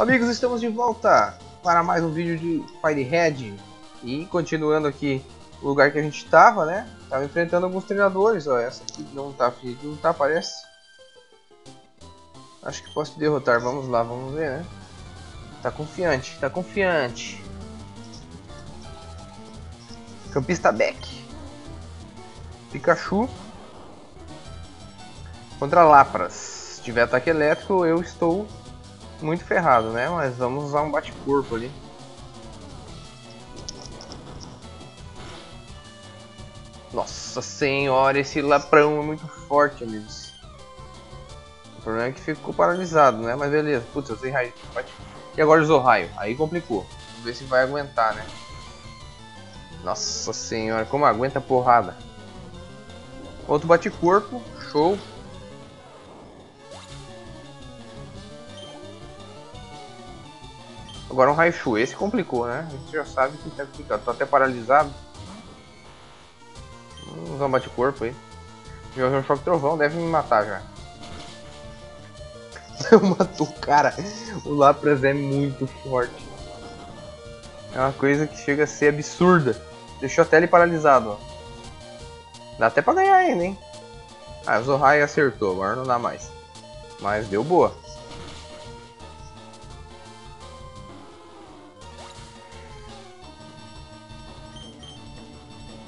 Amigos, estamos de volta para mais um vídeo de Firehead E continuando aqui o lugar que a gente estava, né? Tava enfrentando alguns treinadores, ó. Essa aqui não tá, não tá, parece. Acho que posso derrotar, vamos lá, vamos ver, né? Tá confiante, tá confiante. Campista Beck. Pikachu. Contra Lapras. Se tiver ataque elétrico, eu estou muito ferrado, né? Mas vamos usar um bate-corpo ali. Nossa senhora, esse laprão é muito forte, amigos. O problema é que ficou paralisado, né? Mas beleza. Putz, eu tenho raio. E agora usou raio. Aí complicou. Vamos ver se vai aguentar, né? Nossa senhora, como aguenta a porrada. Outro bate-corpo. Show. Agora um Raichu, esse complicou, né? A gente já sabe que tá complicado. Tô até paralisado. Vamos usar um bate-corpo aí. Jogar um choque trovão, deve me matar já. Matou o cara. O Lapras é muito forte. É uma coisa que chega a ser absurda. Deixou até ele paralisado, ó. Dá até pra ganhar ainda, hein? Ah, o Zohai acertou, agora não dá mais. Mas deu boa.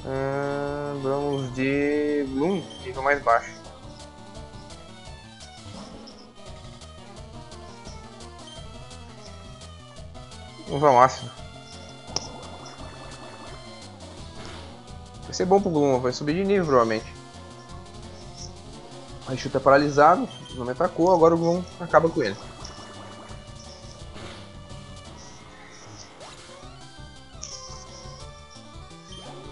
Hum, vamos de Bloom, nível mais baixo. Vamos ao ácido. Vai ser bom pro Gloom, vai subir de nível provavelmente. A Chuta é paralisado, não me atacou, agora o Gloom acaba com ele.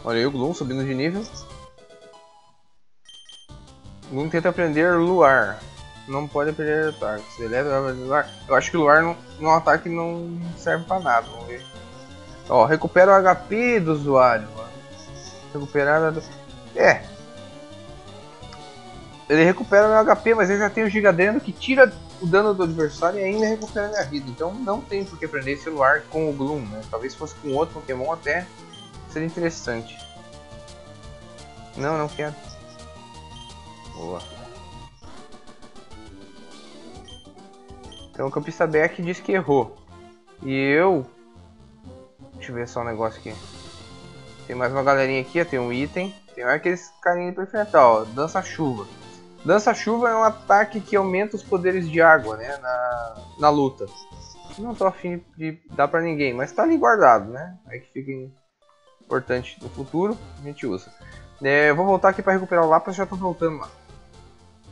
Olha aí o Gloom subindo de nível. Gloom tenta aprender Luar. Não pode aprender ataque. Se ele é Luar. Eu acho que Luar no, ataque não serve pra nada. Vamos ver. Ó, recupera o HP do usuário. Recuperar. É. Ele recupera meu HP, mas ele já tem o Gigadreno que tira o dano do adversário e ainda recupera minha vida. Então não tem por que aprender esse Luar com o Gloom. Né? Talvez fosse com outro Pokémon até Seria interessante. Não, não quero. Boa. Então o campista Beck disse que errou. E eu... Deixa eu ver só um negócio aqui. Tem mais uma galerinha aqui, ó. tem um item. Tem aqueles carinha pra enfrentar, ó. Dança-chuva. Dança-chuva é um ataque que aumenta os poderes de água, né? Na, na luta. Não tô afim de dar pra ninguém, mas tá ali guardado, né? Aí que fica importante no futuro, a gente usa. É, eu vou voltar aqui para recuperar o Lapras, já tô voltando lá.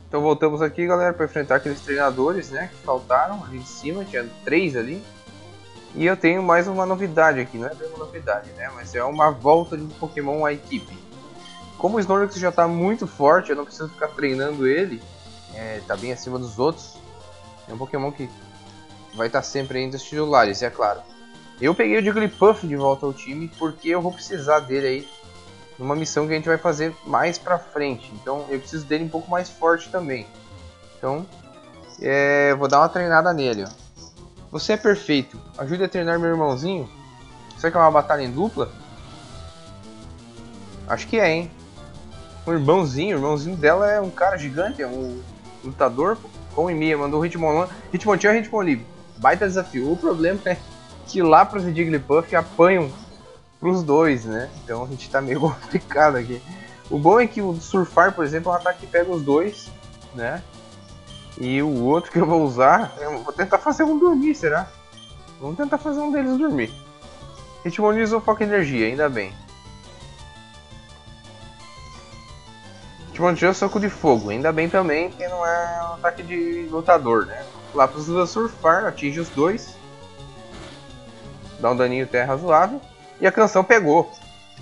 Então voltamos aqui, galera, para enfrentar aqueles treinadores, né, que faltaram ali em cima, tinha três ali. E eu tenho mais uma novidade aqui, não é bem uma novidade, né, mas é uma volta de um Pokémon à equipe. Como o Snorlax já está muito forte, eu não preciso ficar treinando ele, é, tá bem acima dos outros. É um Pokémon que vai estar tá sempre entre os titulares, é claro. Eu peguei o Jigglypuff de volta ao time porque eu vou precisar dele aí numa missão que a gente vai fazer mais pra frente. Então eu preciso dele um pouco mais forte também. Então é, vou dar uma treinada nele. Ó. Você é perfeito. Ajude a treinar meu irmãozinho. Será que é uma batalha em dupla? Acho que é, hein? O irmãozinho, o irmãozinho dela é um cara gigante, é um lutador. Com e Mia, mandou o Hitmonlee. Hitmonchan e Hitmonlee. Baita desafio. O problema é que lá para os Jigglypuff apanham pros dois, né? Então a gente tá meio complicado aqui. O bom é que o Surfar, por exemplo, é um ataque que pega os dois, né? E o outro que eu vou usar, eu vou tentar fazer um dormir, será? Vamos tentar fazer um deles dormir. Hitmonlee usou Foco Energia, ainda bem. Hitmonlee Soco de Fogo, ainda bem também que não é um ataque de lutador, né? Lapras usa Surfar, atinge os dois dá um daninho até razoável. E a canção pegou.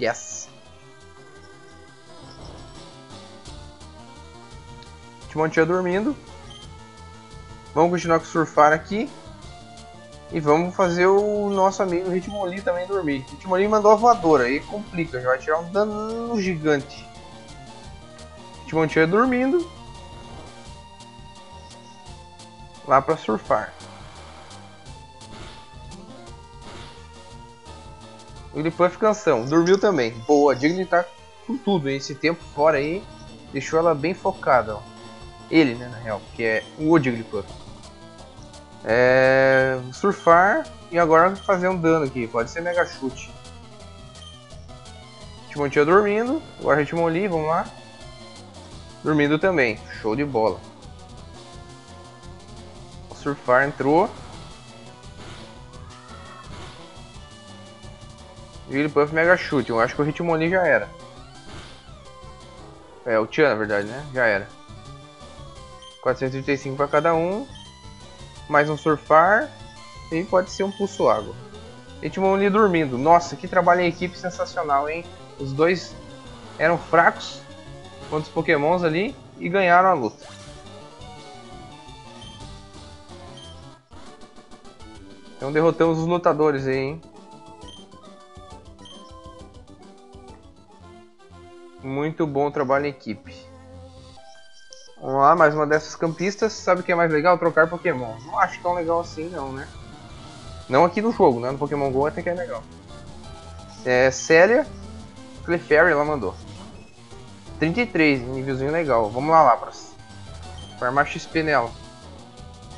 Yes! Timontia dormindo. Vamos continuar com surfar aqui. E vamos fazer o nosso amigo Hitmonlee também dormir. Hitmonlee mandou a voadora, aí complica, já vai tirar um dano gigante. Hitmonlee dormindo. Lá para surfar. Wigglypuff canção, dormiu também. Boa, Jiggly tá com tudo esse tempo fora aí. Deixou ela bem focada, ó. Ele, né, na real, que é o Jigglypuff. É... Surfar e agora fazer um dano aqui, pode ser Mega Chute. Tinha dormindo, agora Hitmonlee, vamos lá. Dormindo também, show de bola. Surfar entrou. Jigglypuff Mega Chute, eu acho que o Hitmonlee já era. É, o Tia na verdade, né? Já era. 435 para cada um. Mais um surfar. E pode ser um pulso água. Hitmonlee dormindo. Nossa, que trabalho em equipe sensacional, hein? Os dois eram fracos contra os pokémons ali e ganharam a luta. Então derrotamos os lutadores aí, hein? Muito bom trabalho em equipe. Vamos lá, mais uma dessas campistas. Sabe o que é mais legal? Trocar Pokémon. Não acho tão legal assim não, né? Não aqui no jogo, né? No Pokémon GO até que é legal. É, Célia, Clefairy ela mandou. 33, nívelzinho legal. Vamos lá, Lapras. Farmar XP nela.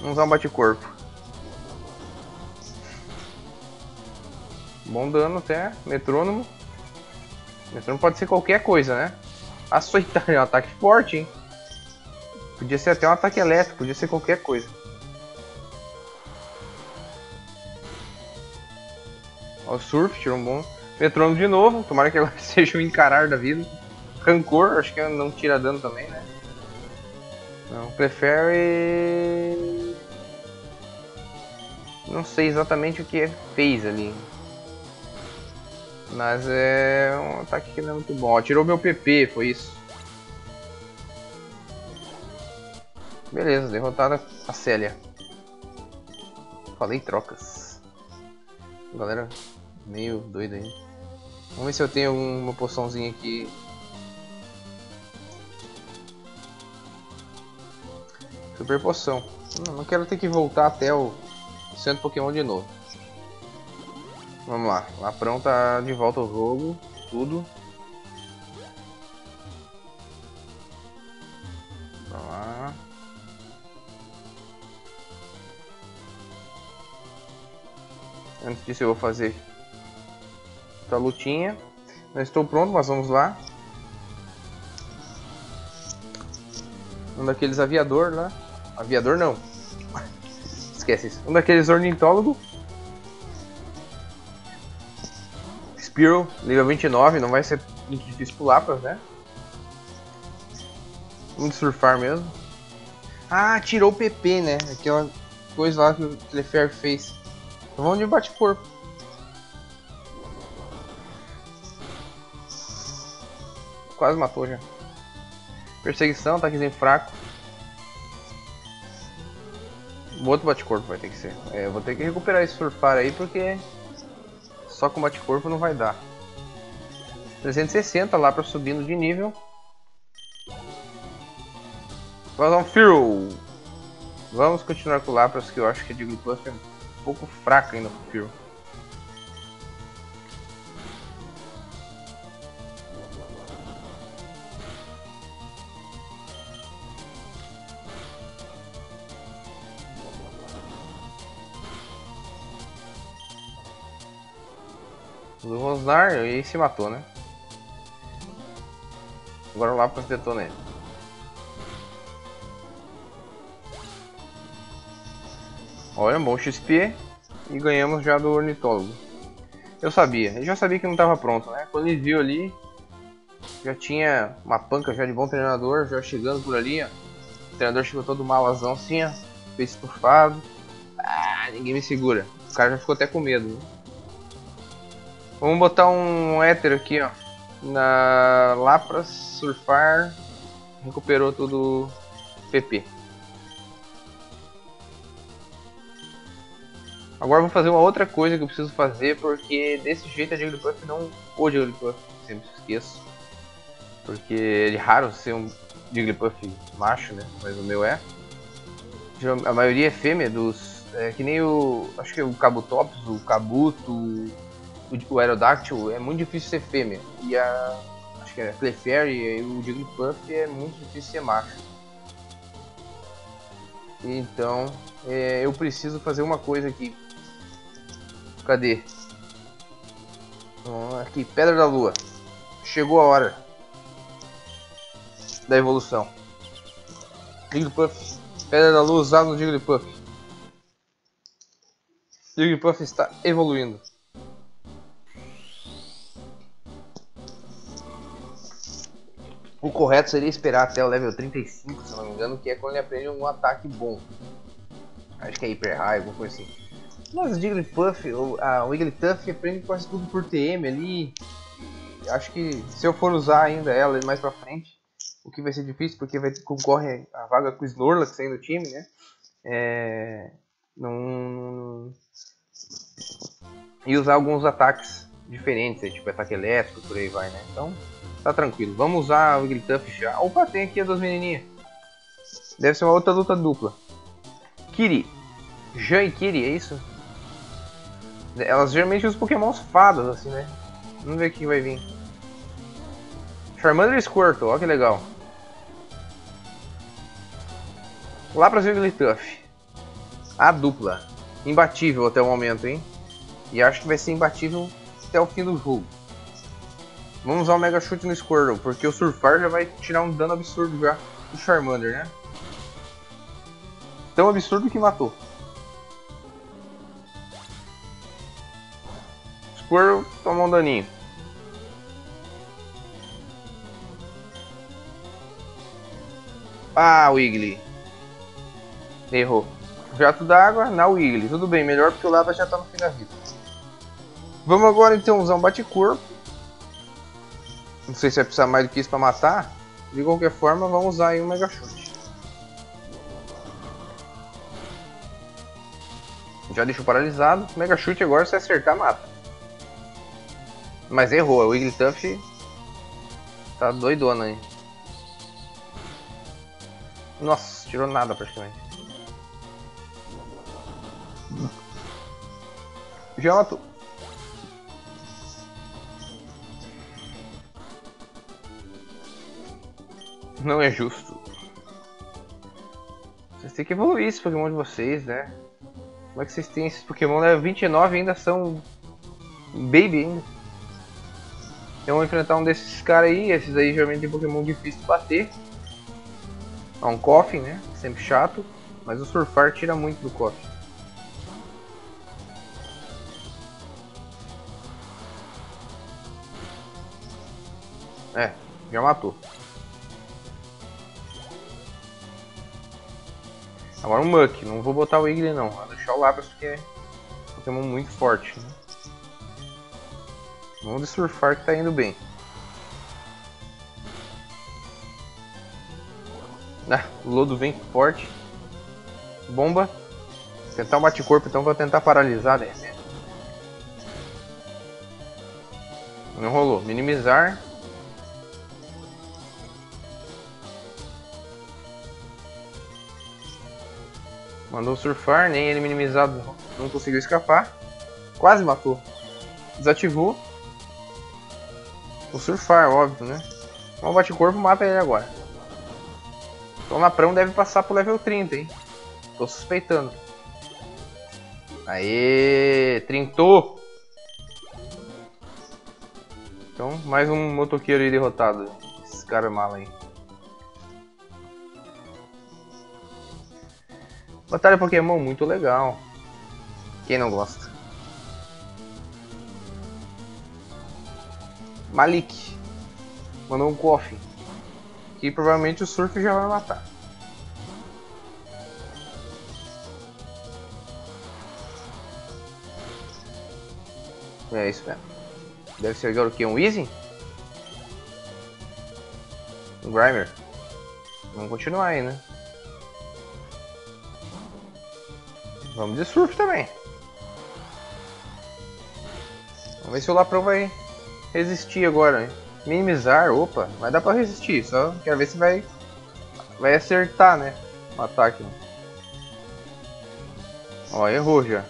Vamos usar um bate-corpo. Bom dano até, metrônomo. Metrônomo pode ser qualquer coisa, né? Açoitar é um ataque forte, hein? Podia ser até um ataque elétrico, podia ser qualquer coisa. Ó, o Surf tirou um bom. Metrônomo de novo, tomara que agora seja o encarar da vida. Rancor, acho que não tira dano também, né? Não, prefere. Não sei exatamente o que fez ali. Mas é um ataque que não é muito bom. Tirou meu PP, foi isso. Beleza, derrotada a Célia. Falei trocas. Galera, meio doida aí. Vamos ver se eu tenho uma poçãozinha aqui. Super poção. Não quero ter que voltar até o centro Pokémon de novo. Vamos lá, Laprão tá de volta ao jogo, tudo. Vamos lá. Antes disso eu vou fazer a lutinha. Não estou pronto, mas vamos lá. Um daqueles aviador lá. Aviador não. Esquece isso. Um daqueles ornitólogos Spearow, nível 29, não vai ser muito difícil pular, né? Vamos surfar mesmo. Ah, tirou o PP, né? Aquela coisa lá que o Clefairy fez. Então vamos de bate-corpo. Quase matou já. Perseguição, ataquezinho fraco. Outro bate-corpo vai ter que ser. É, vou ter que recuperar esse surfar aí porque só com bate-corpo não vai dar. 360 lá para subindo de nível. Vamos um Fearow. Vamos continuar com o Lapras, que eu acho que a Jigglypuff é um pouco fraca ainda pro Fearow. Rosnar e se matou, né? Agora o Lapras detona ele. Olha, bom XP e ganhamos já do ornitólogo. Eu sabia, ele já sabia que não estava pronto, né? Quando ele viu ali, já tinha uma panca já de bom treinador, já chegando por ali, ó. O treinador chegou todo malazão assim, ó, fez estufado. Ah, ninguém me segura. O cara já ficou até com medo. Né? Vamos botar um éter aqui, ó. Na lá surfar. Recuperou tudo PP. Agora vou fazer uma outra coisa que eu preciso fazer, porque desse jeito a Jigglypuff não... O Jigglypuff, sempre esqueço. Porque é raro ser um Jigglypuff macho, né? Mas o meu é. A maioria é fêmea dos... É, que nem o... Acho que é o Kabutops, o Kabuto, o Aerodactyl é muito difícil ser fêmea. E a. Acho que é a Clefairy e o Jigglypuff é muito difícil ser macho. Então, é, eu preciso fazer uma coisa aqui. Cadê? Aqui, Pedra da Lua. Chegou a hora da evolução. Jigglypuff. Pedra da Lua usada no Jigglypuff. Jigglypuff está evoluindo. O correto seria esperar até o level 35, se não me engano, que é quando ele aprende um ataque bom. Acho que é Hyper High, alguma coisa assim. Mas o Jigglypuff, o, a Wigglytuff aprende quase tudo por TM ali. Acho que se eu for usar ainda ela mais pra frente, o que vai ser difícil, porque vai concorre a vaga com o Snorlax aí no time, né? É, não, e usar alguns ataques diferentes, tipo ataque elétrico, por aí vai, né? Então, tá tranquilo. Vamos usar o Wigglytuff já. Opa, tem aqui as duas menininhas. Deve ser uma outra luta dupla. Kiri. Jan e Kiri, é isso? Elas geralmente usam pokémons fadas, assim, né? Vamos ver o que vai vir. Charmander e Squirtle, que legal. Lá pra Wigglytuff. A dupla. Imbatível até o momento, hein? E acho que vai ser imbatível até o fim do jogo. Vamos usar o Mega Chute no Squirtle, porque o Surfar já vai tirar um dano absurdo já do Charmander, né? Tão absurdo que matou. Squirtle tomou um daninho. Ah, Wiggly. Errou. Jato d'água na Wiggly. Tudo bem, melhor porque o Lava já tá no fim da vida. Vamos agora então usar um bate-corpo. Não sei se vai precisar mais do que isso para matar. De qualquer forma, vamos usar aí um Mega Chute. Já deixou paralisado. Mega Chute agora, se acertar, mata. Mas errou, o Wigglytuff tá doidona aí. Nossa, tirou nada praticamente. Já matou. Não é justo. Vocês têm que evoluir esse Pokémon de vocês, né? Como é que vocês têm esses Pokémon level 29 e ainda são baby ainda? Então vamos enfrentar um desses caras aí, esses aí geralmente tem Pokémon difícil de bater. É um Coffin, né? Sempre chato, mas o Surfar tira muito do Coffin. É, já matou. Agora o Muck, não vou botar o Igli não, vou deixar o Lapras porque é um Pokémon muito forte. Né? Vamos de surfar que tá indo bem. Ah, o Lodo vem forte. Bomba. Tentar um bate-corpo, então vou tentar paralisar, né? Não rolou. Minimizar. Mandou surfar, nem ele minimizado não conseguiu escapar. Quase matou. Desativou. O surfar, óbvio, né? Então o bate-corpo mata ele agora. Então o Laprão deve passar pro level 30, hein? Tô suspeitando. Aê! Trintou! Então, mais um motoqueiro aí derrotado. Esse cara é mala aí. Batalha Pokémon muito legal. Quem não gosta? Malik. Mandou um coffee. Que provavelmente o Surf já vai matar. É isso mesmo. Deve ser agora o que? Um Easy? Um Grimer. Vamos continuar aí, né? Vamos de surf também. Vamos ver se o Laprão vai resistir agora. Minimizar, opa, vai dar pra resistir. Só quero ver se vai, vai acertar, né? O ataque. Ó, errou já.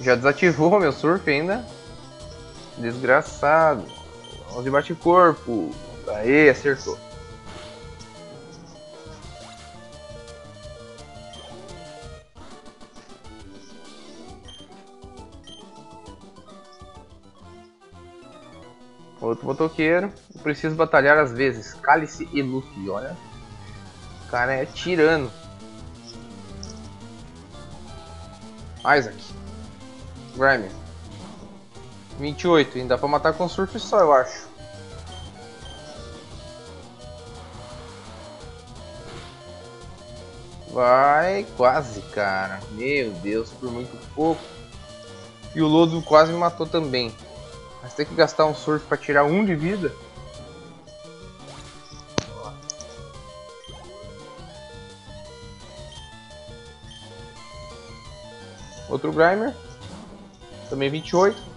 Já desativou meu surf ainda. Desgraçado. 11 bate-corpo. Aê, acertou. Motoqueiro. Preciso batalhar às vezes. Cálice e Luffy, olha. O cara é tirano. Isaac. Grime. 28. Ainda dá pra matar com surf só, eu acho. Vai, quase, cara. Meu Deus, por muito pouco. E o Lodo quase me matou também. Mas tem que gastar um surf para tirar um de vida. Outro Grimer. Também 28.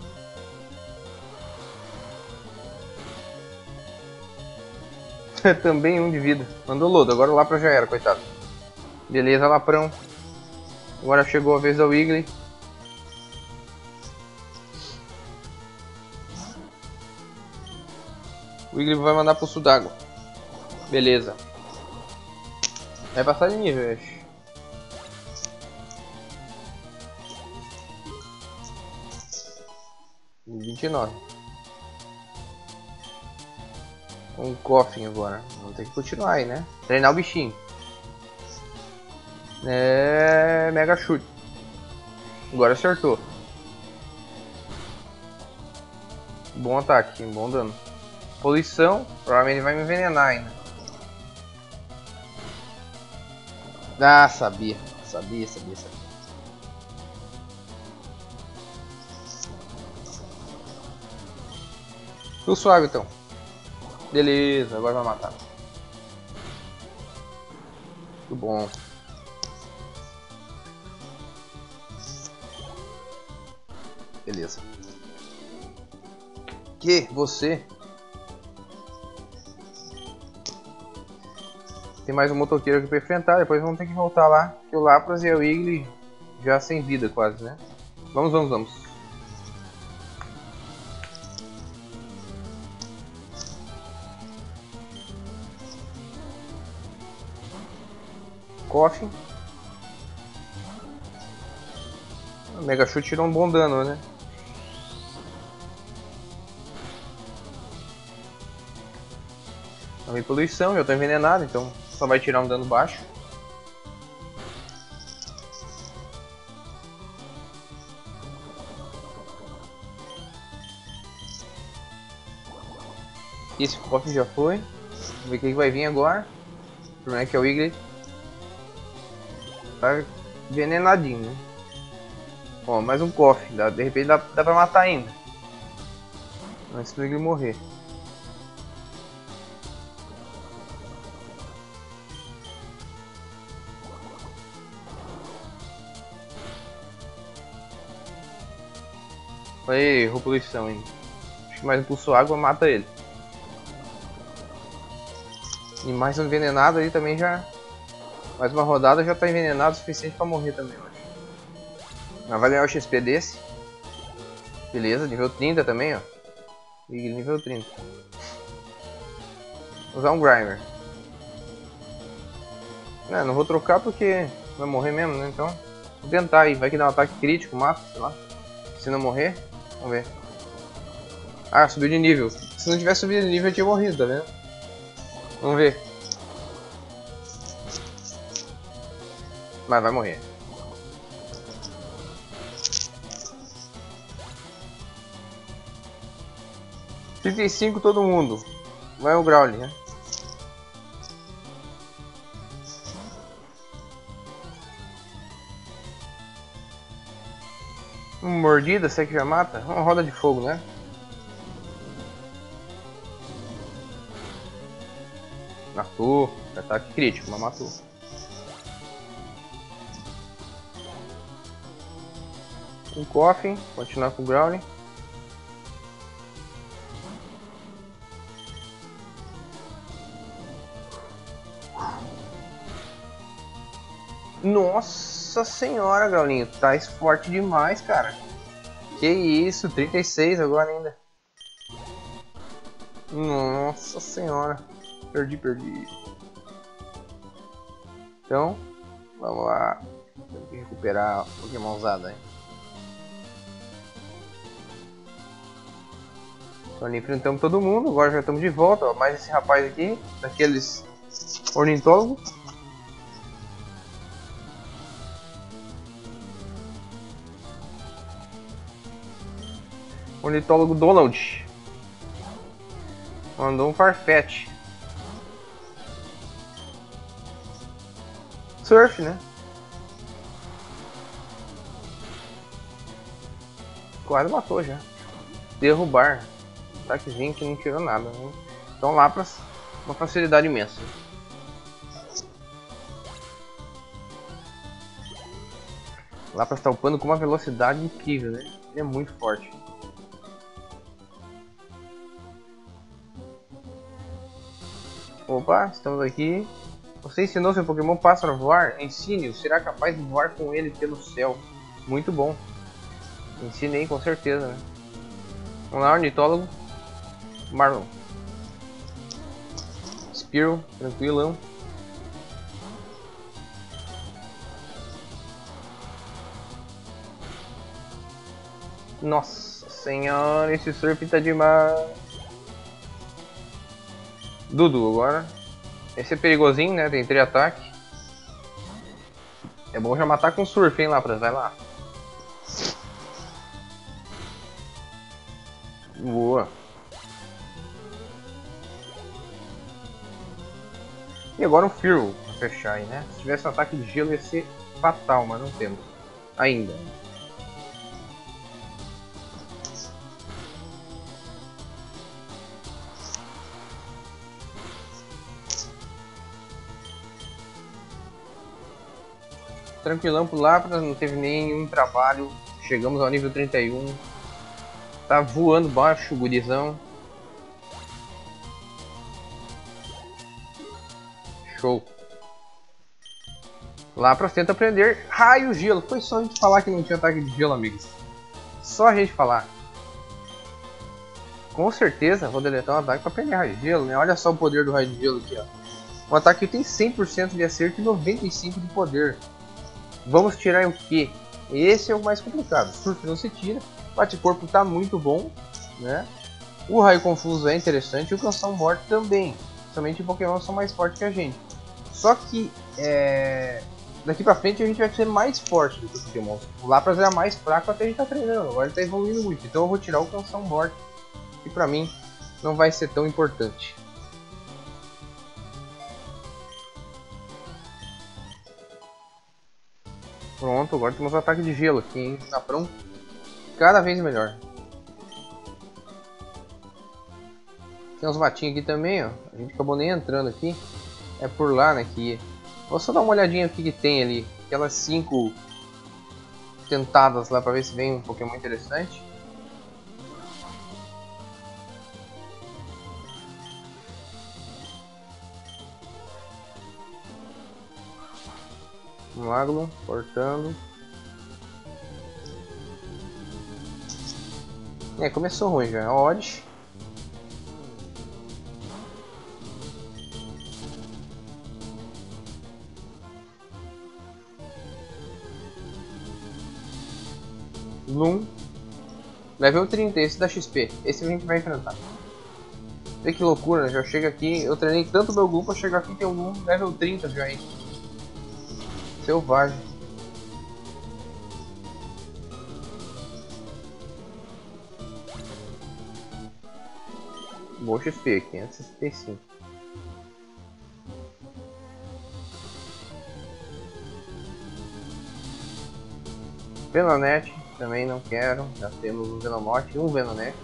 Também um de vida. Mandou lodo, agora o Lapra já era, coitado. Beleza, Laprão. Agora chegou a vez da Wiggly. O Wiggly vai mandar pro d'água. Beleza. Vai passar de nível, acho. Vinte e nove. Um coffin agora. Vamos ter que continuar aí, né? Treinar o bichinho. É... Mega chute. Agora acertou. Bom ataque, bom dano. Poluição, provavelmente vai me envenenar ainda. Ah, sabia. Sabia, sabia, sabia. Tudo suave então. Beleza, agora vai matar. Muito bom. Beleza. Que você Tem mais um motoqueiro aqui pra enfrentar, depois vamos ter que voltar lá. Que o Lapras e o Igli já sem vida quase, né? Vamos, vamos, vamos. Coffin. O Mega Chute tirou um bom dano, né? Não poluição, eu tô envenenado, então só vai tirar um dano baixo. Esse cofre já foi. Vamos ver o que vai vir agora. O problema é que é o Iglet. Tá envenenadinho, né? Ó, mais um cofre. de repente dá, dá pra matar ainda. Antes do Iglet morrer. Aí, errou poluição ainda. Acho que mais impulso água mata ele. E mais um envenenado aí também já. Mais uma rodada já tá envenenado o suficiente pra morrer também, eu. Mas vai ganhar o XP desse. Beleza, nível 30 também, ó. E nível 30. Vou usar um Grimer. Não, não vou trocar porque vai morrer mesmo, né? Então, vou tentar aí. Vai que dá um ataque crítico, mata, sei lá. Se não morrer, Vamos ver. Ah, subiu de nível. Se não tivesse subido de nível, eu tinha morrido, tá vendo? Vamos ver. Mas vai morrer. Trinta e cinco todo mundo. Vai o Growly, né? Mordida, sei que já mata? Uma roda de fogo, né? Matou. Ataque crítico, mas matou. Um coffin, continuar com o Growling. Nossa senhora, Graulinho, tá forte demais, cara. Que isso, 36 agora ainda. Nossa senhora. Perdi, perdi. Então, vamos lá. Que recuperar a Pokémon usada, hein? Então enfrentamos todo mundo, agora já estamos de volta. Ó, mais esse rapaz aqui, daqueles ornitólogos. Ornitólogo Donald. Mandou um Farfetch. Surf, né? Quase matou já. Derrubar. Ataquezinho que não tirou nada. Né? Então lá pra uma facilidade imensa. Lá para estar upando com uma velocidade incrível, né? Ele é muito forte. Opa, estamos aqui. Você ensinou seu Pokémon pássaro a voar? Ensine-o, será capaz de voar com ele pelo céu. Muito bom. Ensinei com certeza, né? Vamos lá, ornitólogo. Marlon. Spearow, tranquilão. Nossa senhora, esse surf tá demais. Dudu agora. Esse é perigosinho, né? Tem 3 ataques. É bom já matar com surf, hein, Lapras? Vai lá. Boa. E agora um Fearful pra fechar aí, né? Se tivesse um ataque de gelo ia ser fatal, mas não temos. Ainda. Tranquilão pro Lapras, não teve nenhum trabalho. Chegamos ao nível 31. Tá voando baixo o gurizão. Show. Lapras tenta aprender raio gelo. Foi só a gente falar que não tinha ataque de gelo, amigos. Só a gente falar. Com certeza vou deletar um ataque para aprender raio gelo, né? Olha só o poder do raio de gelo aqui, ó. Um ataque que tem 100% de acerto e 95% de poder. Vamos tirar o que? Esse é o mais complicado. Surf não se tira. Bate-corpo está muito bom. Né? O raio confuso é interessante e o canção morte também. Somente Pokémon são mais fortes que a gente. Só que é... daqui pra frente a gente vai ser mais forte do que os Pokémon. O Lapras era mais fraco até a gente tá treinando. Agora ele tá evoluindo muito. Então eu vou tirar o canção morte. Que pra mim não vai ser tão importante. Pronto, agora temos um ataque de gelo aqui, hein? Tá pronto? Cada vez melhor. Tem uns matinhos aqui também, ó. A gente acabou nem entrando aqui. É por lá, né? Que... Vou só dar uma olhadinha aqui que tem ali. Aquelas cinco tentadas lá pra ver se vem um Pokémon interessante. Magno, cortando. É, começou ruim já. Odd. Loom. Level 30, esse da XP. Esse a gente vai enfrentar. Vê que loucura, né? já chega aqui. Eu treinei tanto meu grupo pra chegar aqui tem um level 30 já. Selvagem. Boa XP, 565. Venonete, também não quero. Já temos um Venomote e um Venonete.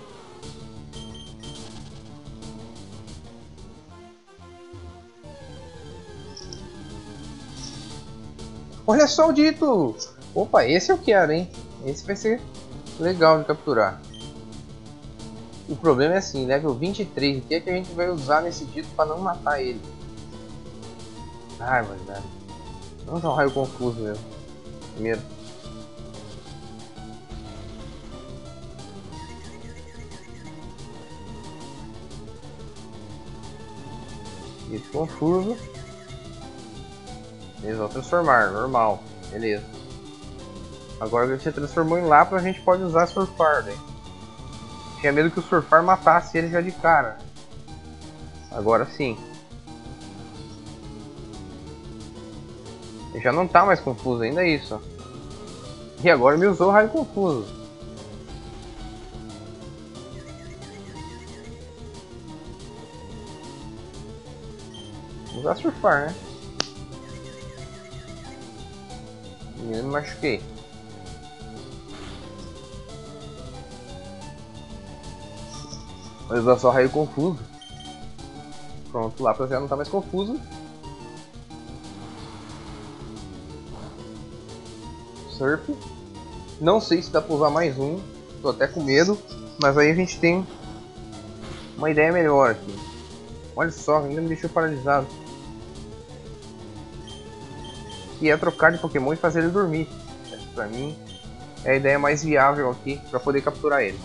Olha só o dito! Opa, esse eu quero, hein? Esse vai ser legal de capturar. O problema é assim, level 23, o que é que a gente vai usar nesse dito para não matar ele? Ai, mas velho. Vamos um raio confuso mesmo. Primeiro. Dito confuso. Beleza, transformar, normal. Beleza. Agora ele se transformou em Lapras, a gente pode usar surfar, né? Tinha medo que o surfar matasse ele já de cara. Agora sim. Ele já não tá mais confuso, ainda é isso. E agora me usou o raio confuso. Vou usar surfar, né? Eu me machuquei. Vou só raio confuso. Pronto, lá pra já não tá mais confuso. Surf. Não sei se dá pra usar mais um. Tô até com medo. Mas aí a gente tem uma ideia melhor aqui. Olha só, ainda me deixou paralisado. Que é trocar de Pokémon e fazer ele dormir. Pra mim é a ideia mais viável aqui para poder capturar ele.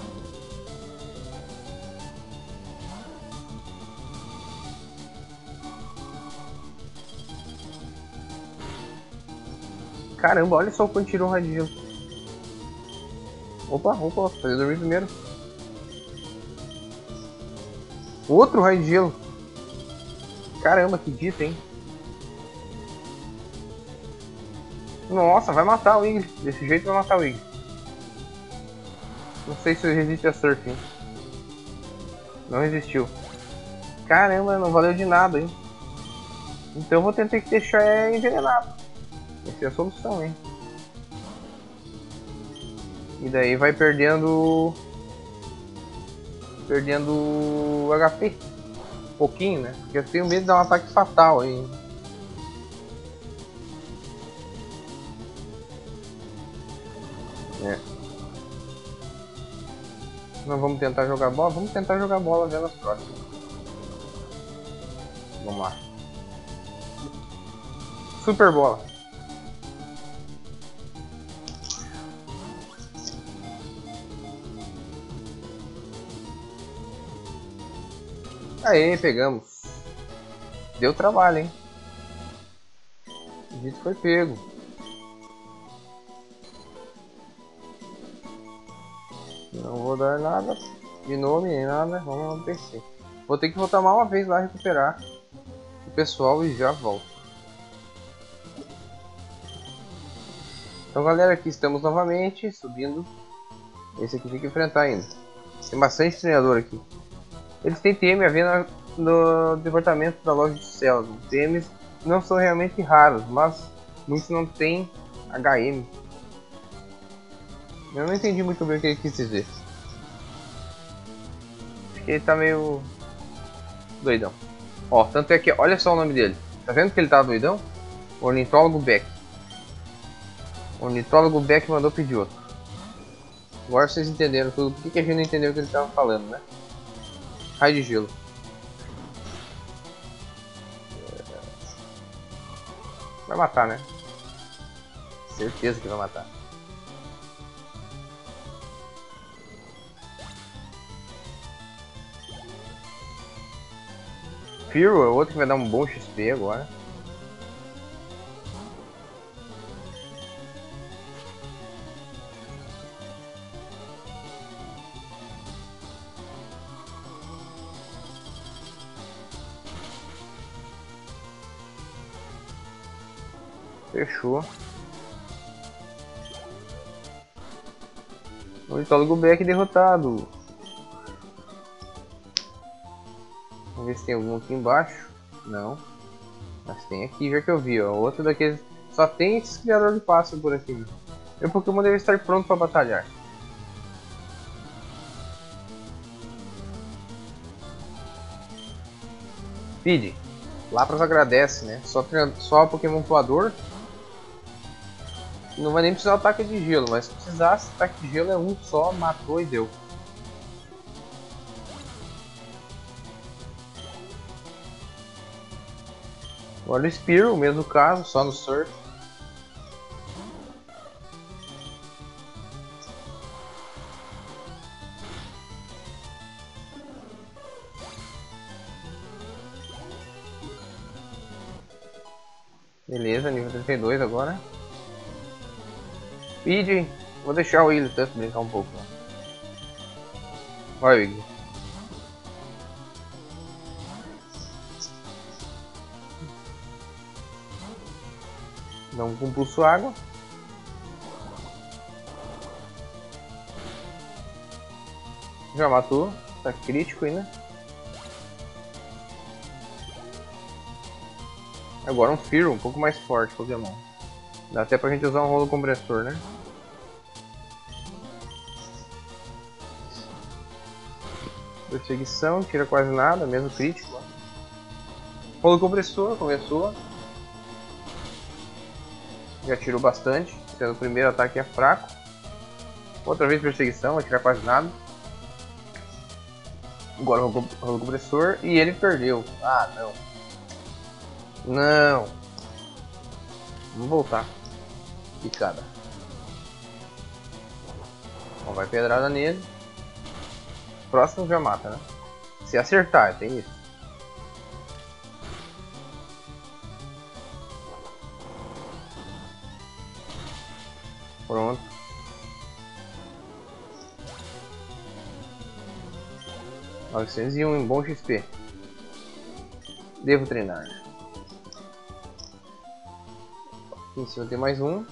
Caramba, olha só o quanto tirou o gelo. Opa, opa, fazer dormir primeiro. Outro raio de gelo. Caramba, que dito, hein? Nossa, vai matar o Iggy. Desse jeito vai matar o Iggy. Não sei se resiste a surf? Não resistiu. Caramba, não valeu de nada, hein? Então vou tentar que deixar envenenado. Essa é a solução, hein? E daí vai perdendo... Perdendo HP. Um pouquinho, né? Porque eu tenho medo de dar um ataque fatal aí. Não vamos tentar jogar bola? Vamos tentar jogar bola vendo as próximas. Vamos lá. Super bola. Aê, pegamos. Deu trabalho, hein? O dito foi pego. Não vou dar nada de nome nem nada. Vamos no PC. Vou ter que voltar mais uma vez lá recuperar o pessoal e já volto. Então galera, aqui estamos novamente subindo. Esse aqui tem que enfrentar ainda. Tem bastante treinador aqui. Eles têm TM a no departamento da loja de céus. Os TMs não são realmente raros, mas muitos não têm HM. Eu não entendi muito bem o que ele quis dizer. Ele tá meio doidão. Ó, tanto é que, olha só o nome dele. Tá vendo que ele tá doidão? Ornitólogo Beck. Ornitólogo Beck mandou pedir outro. Agora vocês entenderam tudo. Por que, que a gente não entendeu o que ele tava falando, né? Raio de gelo. Vai matar, né? Certeza que vai matar. Firo é outro que vai dar um bom XP agora. Fechou. Ornitólogo Beck derrotado. Ver se tem algum aqui embaixo. Não. Mas tem aqui, já que eu vi, ó. Outro daqueles... Só tem esses criadores de pássaro por aqui. Meu Pokémon deve estar pronto para batalhar. Pide. Lapras agradece, né? Só, só Pokémon voador não vai nem precisar do ataque de gelo, mas se precisasse, ataque de gelo é um só, matou e deu. Agora o Spear, o mesmo caso, só no Surf. Beleza, nível 32 agora. Speed, vou deixar o tanto brincar um pouco. Vai, Willy. Dá um compulso água. Já matou, tá crítico ainda. Agora um Fear um pouco mais forte Pokémon. Dá até pra gente usar um rolo compressor, né? Perseguição, tira quase nada, mesmo crítico. Rolo compressor, começou. Já tirou bastante, sendo o primeiro ataque é fraco. Outra vez perseguição, vai tirar quase nada. Agora o rolo compressor e ele perdeu. Ah, não. Não. Vamos voltar. Picada. Vai pedrada nele. Próximo já mata, né? Se acertar, tem isso. 901 em bom XP. Devo treinar. Aqui em cima tem mais um.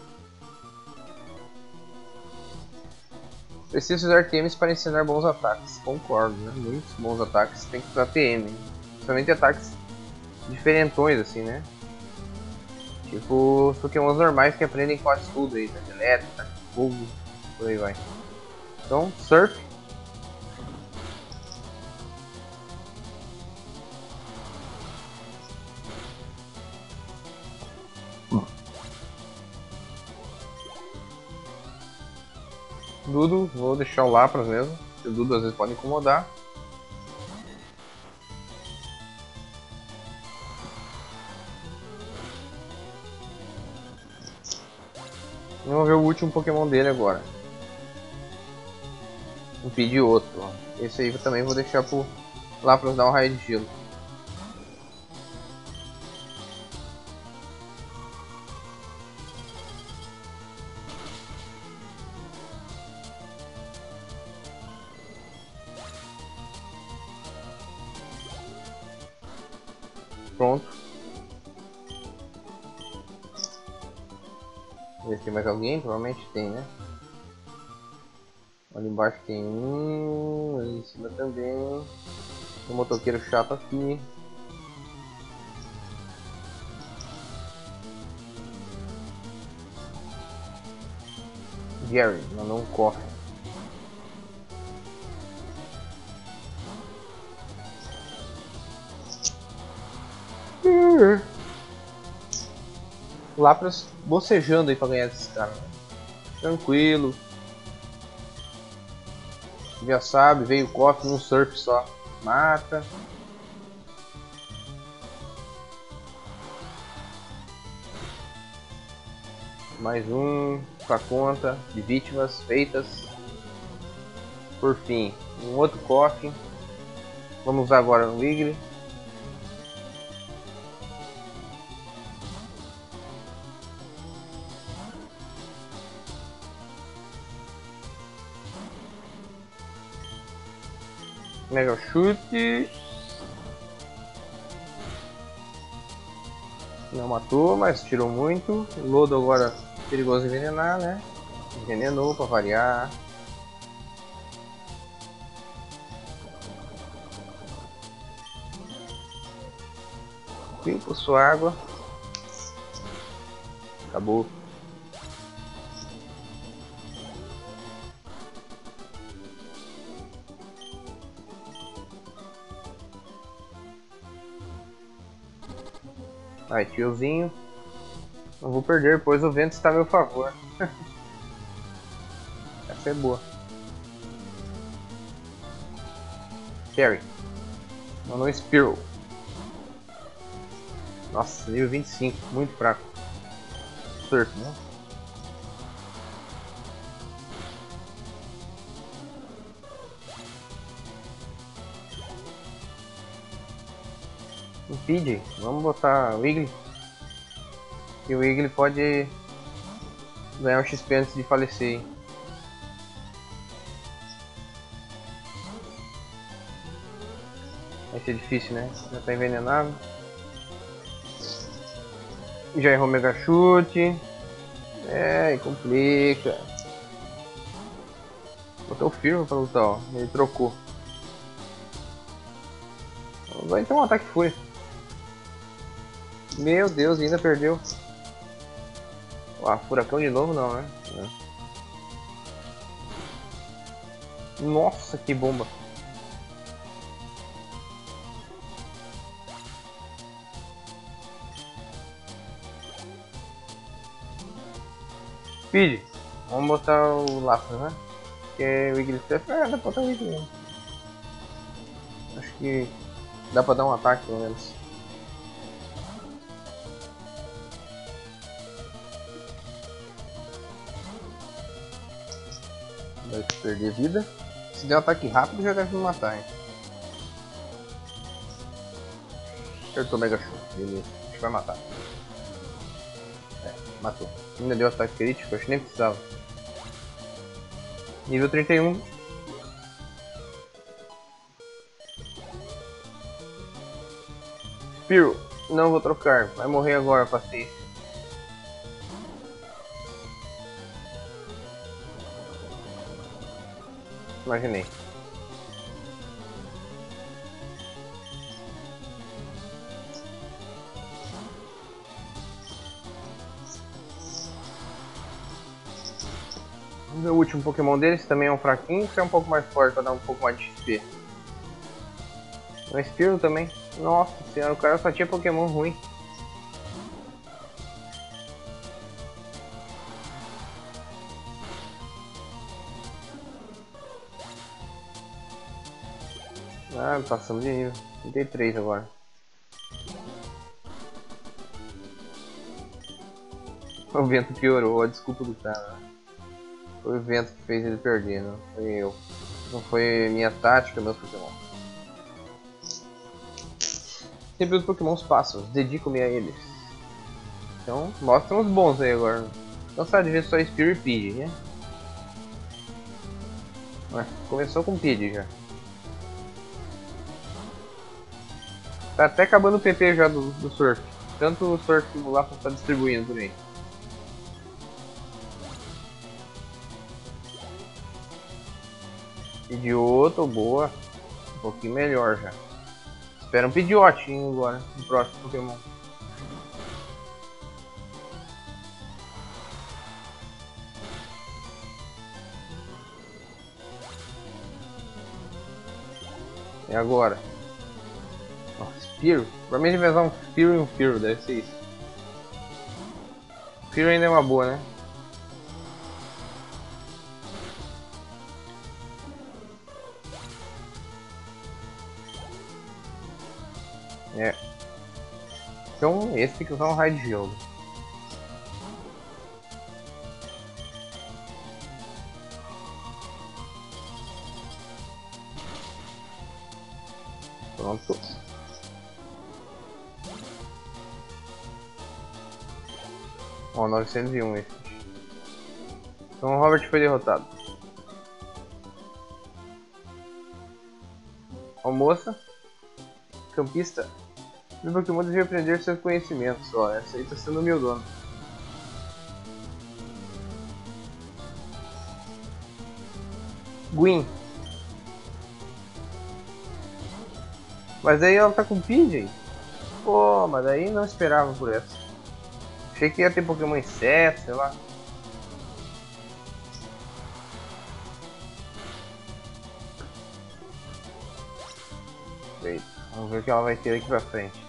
Preciso usar TMs para ensinar bons ataques. Concordo, né? Muitos bons ataques tem que usar TM. Principalmente ataques diferentões, assim, né? Tipo os pokémons normais que aprendem quase tudo aí, né? tá? Elétrico, fogo, por aí vai. Então, Surf, Dudo, vou deixar o Lapras mesmo. O Dudo às vezes pode incomodar. Vamos ver o último Pokémon dele agora. Impedir outro. Esse aí eu também vou deixar pro Lapras dar um raio de gelo. Tem um, ali em cima também. Tem um motoqueiro chato aqui. Gary, mandou um cofre. Lapras bocejando aí pra ganhar desses caras. Tranquilo. Já sabe, veio o cofre num surf só. Mata. Mais um pra conta de vítimas feitas. Por fim, um outro cofre. Vamos agora o Wiggly. Mega chute. Não matou, mas tirou muito. Lodo agora perigoso envenenar, né? Envenenou para variar. Limpo sua água. Acabou. Aí, tiozinho. Não vou perder, pois o vento está a meu favor. Essa é boa. Carry. Mandou um Spearow. Nossa, nível 25, muito fraco. Surf, né? Impede, vamos botar Wiggly. E o Wiggly pode ganhar um XP antes de falecer. Vai ser difícil, né? Já tá envenenado. Já errou Mega Chute. É, complica. Botou o Firma pra lutar, ó. Ele trocou. Vai então um ataque fúria. Meu Deus, ainda perdeu. Ah, furacão de novo não, né? Nossa, que bomba. Speed, vamos botar o laço, né? Porque o Ignis ah, dá pra botar o Ignis. Acho que dá pra dar um ataque pelo menos. Perder vida. Se der um ataque rápido já deve me matar, hein? Acertou Mega Show, beleza. Acho que vai matar. É, matou. Ainda deu ataque crítico, acho que nem precisava. Nível 31. Spiro, não vou trocar, vai morrer agora, paciência. Imaginei. O último Pokémon deles, também é um fraquinho, que é um pouco mais forte para dar um pouco mais de XP. Um Spearow também. Nossa senhora, o cara só tinha Pokémon ruim. Ah, passamos de nível. 33 agora. O vento piorou, a desculpa do cara. Foi o vento que fez ele perder, não foi eu. Não foi minha tática, meus Pokémon. Sempre os Pokémons passam, dedico-me a eles. Então, mostra uns bons aí agora. Cansado de ver só Spear e Pidgey, né? Ué, começou com Pidgey já. Tá até acabando o PP já do, do Surf. Tanto o Surf como o Lapa tá distribuindo aí. Pidgeotto, boa. Um pouquinho melhor já. Espera um Pidgeottinho agora, no próximo Pokémon. E agora? Spear? Provavelmente vai usar um Spear e um Fear, deve ser isso. Fear ainda é uma boa, né? É. Então esse tem que usar um raio de gelo. Pronto. Ó, 901 esse. Então Robert foi derrotado. Ó, moça. Campista. Meu Pokémon devia aprender seus conhecimentos, ó. Essa aí tá sendo meu dono. Gwyn. Mas aí ela tá com Pidgey. Pô, mas aí não esperava por essa. Achei que ia ter Pokémon inseto, sei lá. Vamos ver o que ela vai ter aqui pra frente.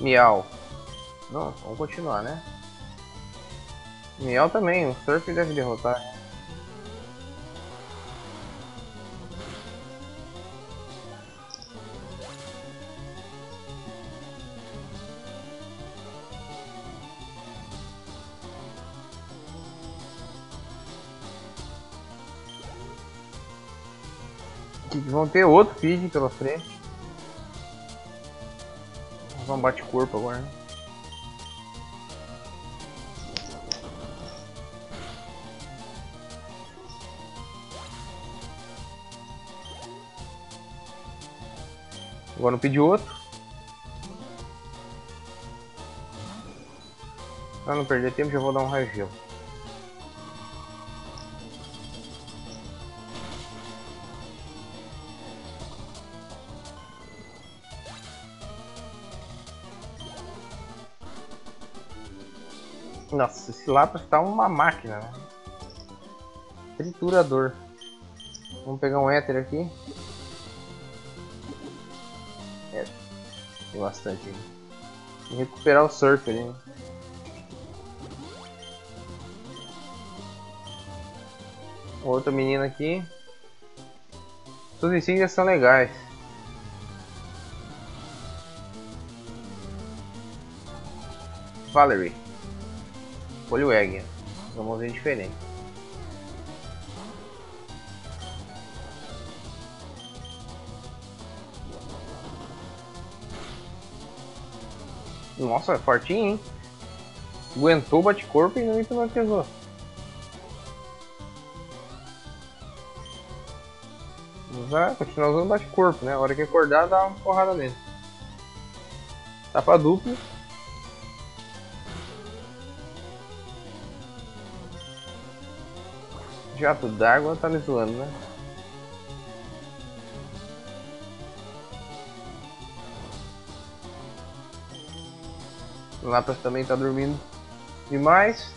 Miau. Não, vamos continuar, né? Miau também, o Surf deve derrotar. ter outro feed pela frente. Vamos dar um bate-corpo agora. Né? Agora não pedi outro. Pra não perder tempo, já vou dar um raio gelo. Nossa, esse lápis tá uma máquina, né? Triturador. Vamos pegar um éter aqui. É, tem bastante. E recuperar o surf ali. Né? Outra menina aqui. Suas insígnias são legais. Valerie. Olho Egg. Vamos ver diferente. Nossa, é fortinho, hein? Aguentou o bate-corpo e não hipnotizou. Vai continuar usando bate-corpo, né? A hora que acordar, dá uma porrada nele. Tapa duplo. Jato d'água tá me zoando, né? O Lapras também tá dormindo demais.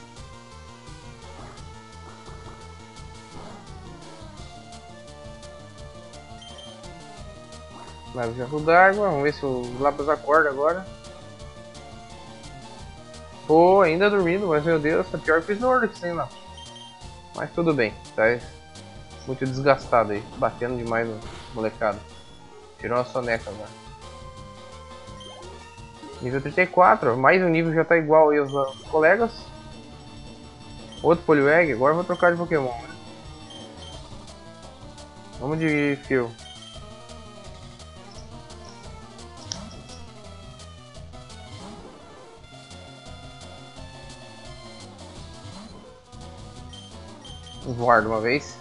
Lava jato d'água, vamos ver se o Lapras acorda agora. Pô, ainda dormindo, mas meu Deus, tá pior que o Snorlax, hein, Lapras. Mas tudo bem, tá muito desgastado aí, batendo demais no molecado. Tirou uma soneca agora. Nível 34, mais um nível já tá igual aí aos colegas. Outro Poliwag, agora vou trocar de Pokémon. Né? Vamos de fio. De uma vez.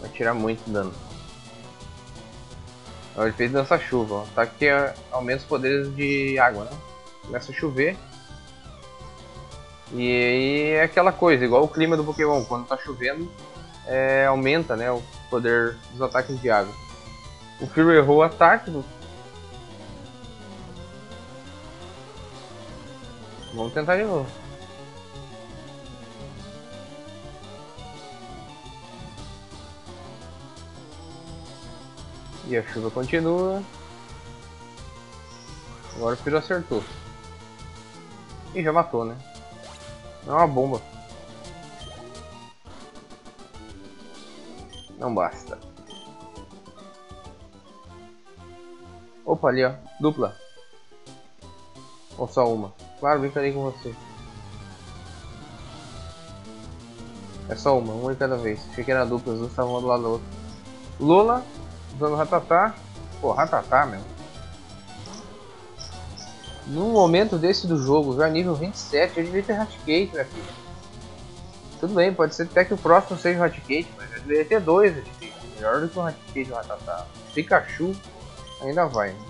Vai tirar muito dano. Agora ele fez dança chuva, Tá que aumenta os poderes de água, né? Começa a chover. E aí é aquela coisa, igual o clima do Pokémon, quando tá chovendo, é, aumenta né, o poder dos ataques de água. O Fury errou o ataque. Vamos tentar de novo. E a chuva continua. Agora o Firo acertou. E já matou, né? É uma bomba. Não basta. Opa, ali ó. Dupla. Ou só uma? Claro, brincarei com você. É só uma, uma de cada vez. Achei que era dupla, as duas estavam do lado do outro. Lula usando Ratatá. Pô, Ratatá, meu. Num momento desse do jogo, já nível 27, eu devia ter Raticate, né, filho? Tudo bem, pode ser até que o próximo seja o Raticate, mas eu deveria ter dois Raticate. Melhor do que o Raticate e o Ratatá. Pikachu ainda vai, né?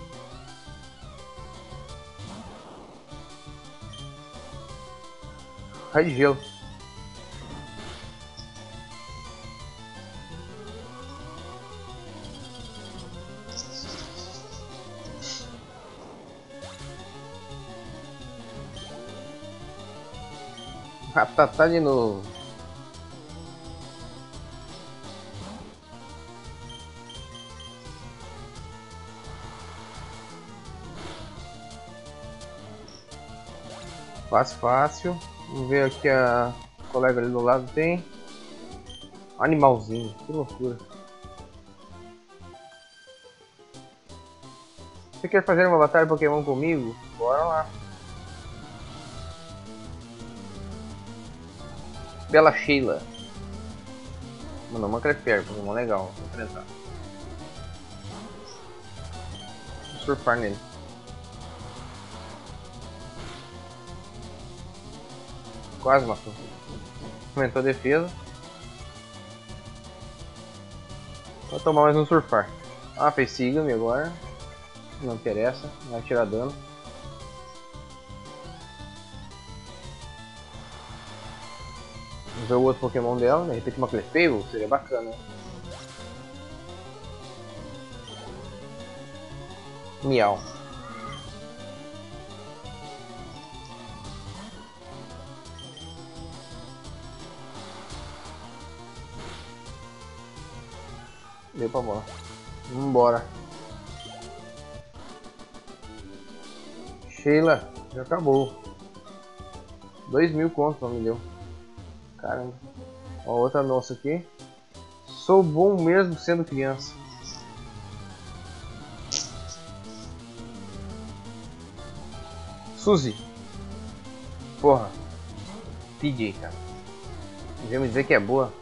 Raio de gelo. Ratatá de novo. Fácil, fácil. Vamos ver aqui a colega ali do lado tem. Animalzinho, que loucura. Você quer fazer uma batalha Pokémon comigo? Bora lá. Bela Sheila. Mano, uma Creper, Pokémon legal. Vou enfrentar. Vou surfar nele. Quase matou. Aumentou a defesa. Vou tomar mais um surfar. Ah, fez Sigame agora. Não interessa, vai tirar dano. Ver o outro Pokémon dela, de repente uma Clefable, seria bacana. Miau. Deu pra bola. Vambora. Sheila, já acabou. Dois mil contos não me deu. Caramba. Ó, outra nossa aqui. Sou bom mesmo sendo criança. Suzy. Porra. PJ, cara. Devia me dizer que é boa.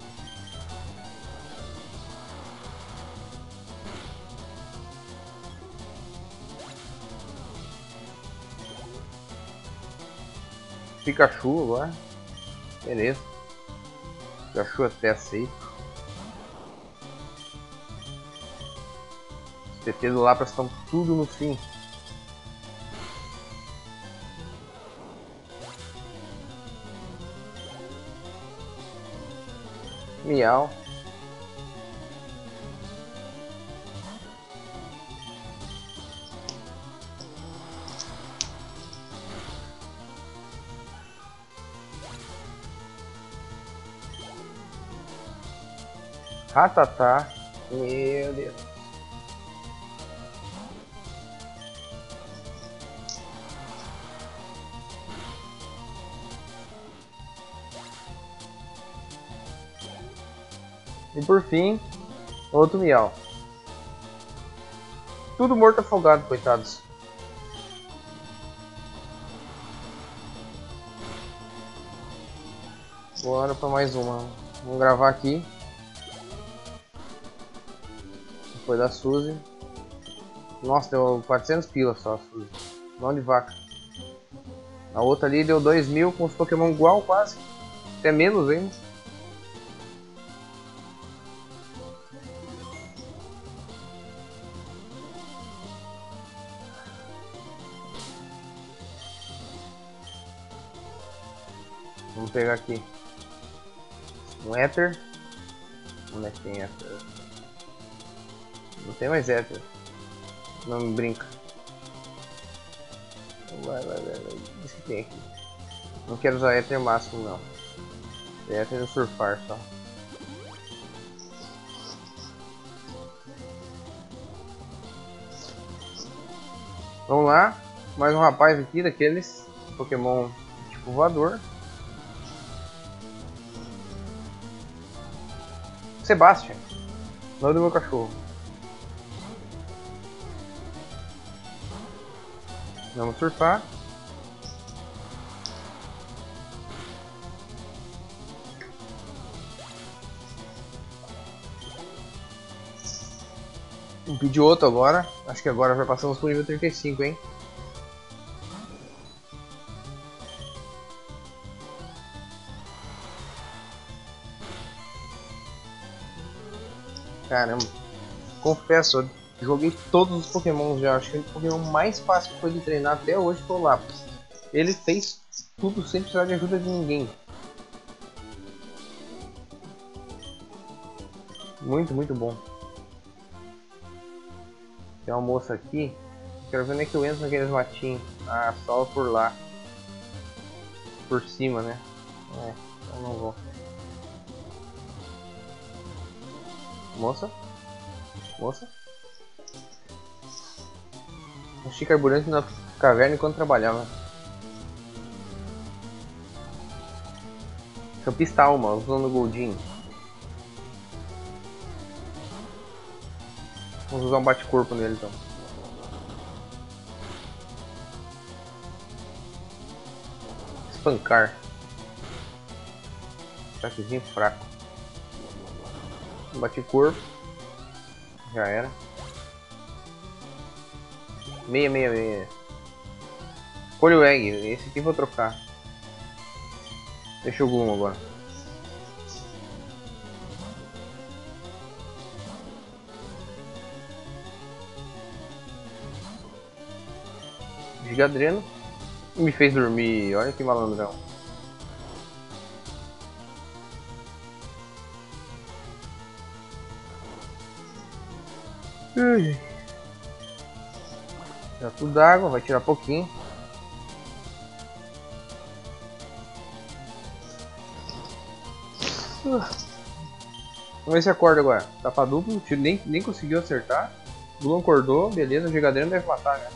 Pikachu agora. Beleza. Pikachu até aceito. Os TT do Lapras estão tudo no fim. Miau. Ratatá. Meu Deus. E por fim, outro miau. Tudo morto afogado, coitados. Bora para mais uma. Vamos gravar aqui. Foi da Suzy. Nossa, deu 400 pilas só Suzy. Mão de vaca. A outra ali deu 2 mil com os Pokémon igual quase. Até menos ainda. Vamos pegar aqui um Ether. Onde é que tem Ether? Não tem mais Ether. Não me brinca. Vai, vai, vai, vai. Diz que tem aqui. Não quero usar Ether máximo não. Ether no surfar só. Vamos lá. Mais um rapaz aqui daqueles Pokémon tipo voador. Sebastian. Nome do meu cachorro. Vamos surfar. Vamos pedir outro agora. Acho que agora já passamos pro nível 35, hein? Caramba. Confesso, joguei todos os Pokémon já. Acho que o Pokémon mais fácil que foi de treinar até hoje foi o Lapis. Ele fez tudo sem precisar de ajuda de ninguém. Muito, muito bom. Tem uma moça aqui. Quero ver onde é que eu entro naqueles matinhos. Ah, só por lá. Por cima, né? É, então não vou. Moça? Moça? Enchi carburante na caverna enquanto trabalhava. Campista Alma, usando o Goldinho. Vamos usar um bate-corpo nele então. Espancar. Ataquezinho fraco. Bate corpo. Já era. Meia, meia, meia. Escolha egg. Esse aqui vou trocar. Deixa o Gloom agora. Gigadreno me fez dormir. Olha que malandrão. Já tudo d'água, vai tirar pouquinho. Vamos ver se acorda agora. Tapa duplo, tiro nem, nem conseguiu acertar. Blue acordou, beleza, o Gigadreno deve matar, né?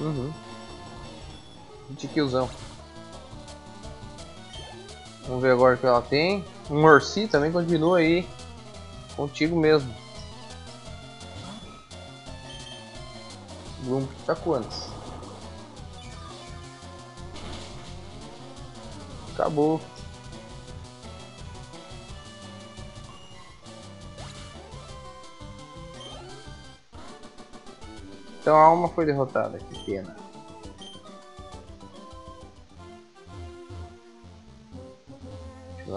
Uhum. 20 killzão. Vamos ver agora o que ela tem. O Morsi também continua aí. Contigo mesmo. Bloom tá quantos? Acabou. Então a alma foi derrotada, que pena.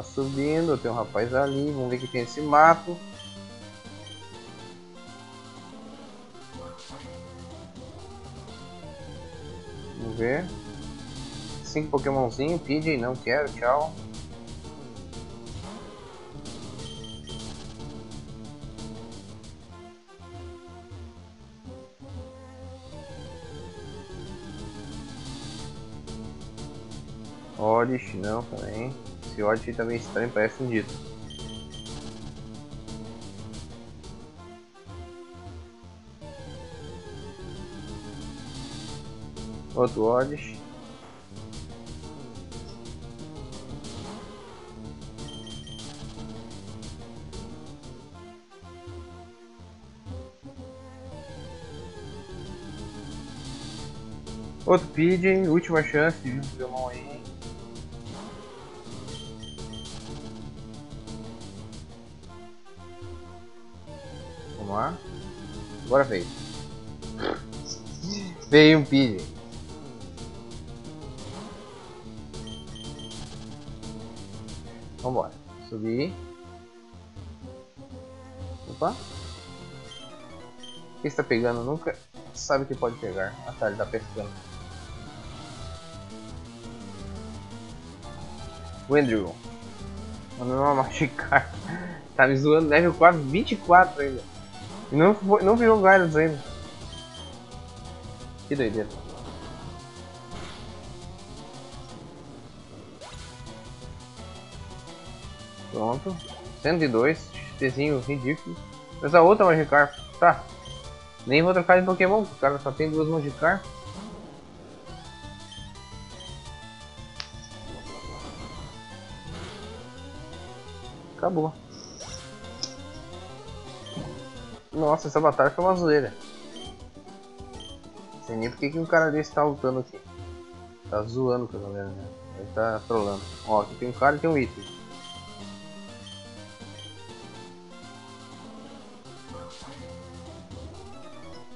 Continua subindo, tem um rapaz ali, vamos ver que tem esse mato. Vamos ver. Cinco pokémonzinho, PJ, não quero, tchau. Oddish, não também. Esse Oddish também estranho, parece um dito. Outro Oddish. Outro Pidgey, última chance de um Pokémon aí. Agora veio. Veio um Pidgey. Vambora. Subir. Opa. O que está pegando? Nunca sabe que pode pegar. Ah tá, ele tá pescando. O Andrew. Mandando uma Magikarp. tá me zoando, level 4, 24 ainda. E não, não virou Gyarados ainda. Que doideira. Pronto. 102, XPzinho ridículo. Mas a outra Magikarp, tá. Nem vou trocar de Pokémon, o cara só tem duas Magikarp. Acabou. Nossa, essa batalha foi uma zoeira. Não sei nem porque que um cara desse tá lutando aqui. Tá zoando pelo menos, né? Ele tá trolando. Ó, aqui tem um cara e tem um item.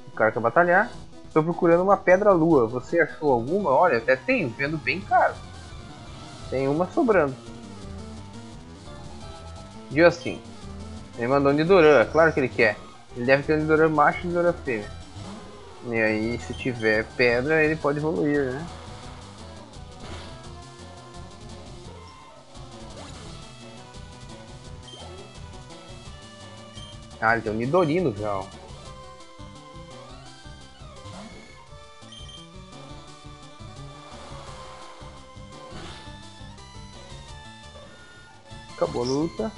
O cara quer batalhar. Estou procurando uma pedra lua. Você achou alguma? Olha, até tem, vendo bem caro. Tem uma sobrando. Justin. Ele mandou um Nidoran, claro que ele quer. Ele deve ter Nidoran macho e Nidoran fêmea. E aí, se tiver pedra, ele pode evoluir, né? Ah, ele tem um Nidorino já, ó. Acabou a luta.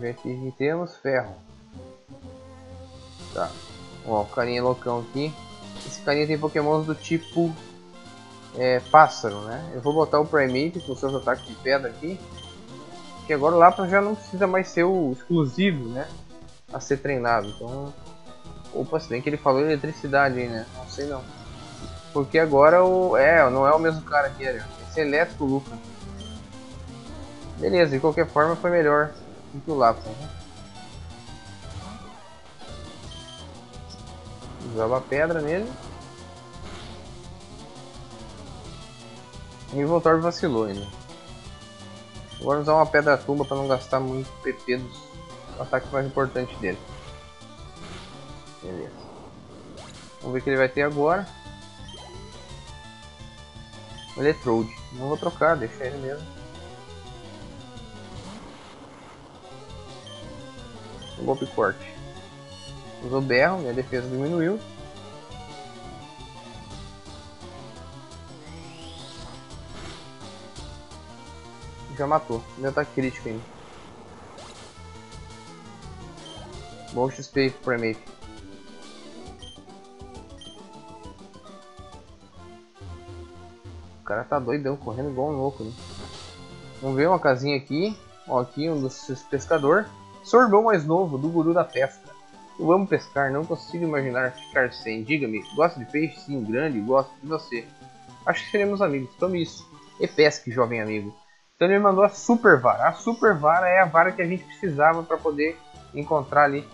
Ver aqui temos ferro. Tá. Ó, o carinha loucão aqui. Esse carinha tem pokémons do tipo é, pássaro, né? Eu vou botar o Primate com seus ataques de pedra aqui. Que agora o Lapras já não precisa mais ser o exclusivo, né? A ser treinado. Então. Opa, se bem que ele falou eletricidade aí, né? Não sei não. Porque agora o. É, não é o mesmo cara aqui, era. Esse é elétrico Luca. Beleza, de qualquer forma foi melhor do que o Lapras, né? Usava a pedra nele. O Voltorb vacilou ainda. Agora usar uma pedra tumba para não gastar muito PP dos ataques mais importantes dele. Beleza. Vamos ver o que ele vai ter agora. Eletrode. Não vou trocar, deixa ele mesmo. Um golpe corte. Usou berro, minha defesa diminuiu. Já matou. Meu ataque crítico ainda. Bom XP Primate. O cara tá doidão, correndo igual um louco. Né? Vamos ver uma casinha aqui. Ó, aqui um dos pescador. Sou irmão mais novo do guru da pesca. Eu amo pescar, não consigo imaginar ficar sem. Diga-me, gosta de peixe? Sim, grande, gosto de você. Acho que seremos amigos, tome isso. E pesque, jovem amigo. Então ele me mandou a Super Vara. A Super Vara é a vara que a gente precisava para poder encontrar ali